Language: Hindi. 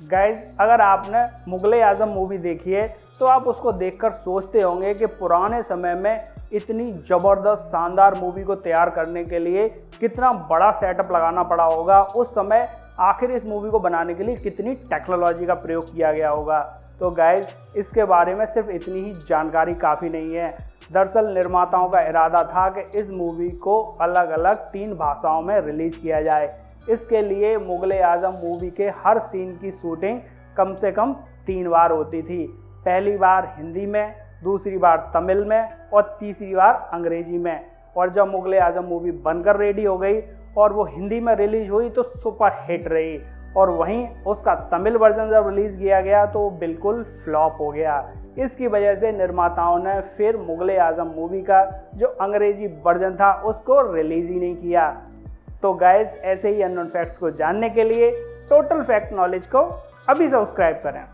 गाइज़ अगर आपने मुगल आज़म मूवी देखी है तो आप उसको देखकर सोचते होंगे कि पुराने समय में इतनी ज़बरदस्त, शानदार मूवी को तैयार करने के लिए कितना बड़ा सेटअप लगाना पड़ा होगा, उस समय आखिर इस मूवी को बनाने के लिए कितनी टेक्नोलॉजी का प्रयोग किया गया होगा। तो गाइज़ इसके बारे में सिर्फ़ इतनी ही जानकारी काफ़ी नहीं है। दरअसल निर्माताओं का इरादा था कि इस मूवी को अलग अलग तीन भाषाओं में रिलीज़ किया जाए। इसके लिए मुगल आज़म मूवी के हर सीन की शूटिंग कम से कम तीन बार होती थी। पहली बार हिंदी में दूसरी बार तमिल में और तीसरी बार अंग्रेज़ी में। और जब मुगल आज़म मूवी बनकर रेडी हो गई और वो हिंदी में रिलीज़ हुई तो सुपर हिट रही और वहीं उसका तमिल वर्जन जब रिलीज़ किया गया तो बिल्कुल फ्लॉप हो गया। इसकी वजह से निर्माताओं ने फिर मुगल आज़म मूवी का जो अंग्रेज़ी वर्जन था उसको रिलीज़ ही नहीं किया। तो गाइज़ ऐसे ही अननोन फैक्ट्स को जानने के लिए टोटल फैक्ट नॉलेज को अभी सब्सक्राइब करें।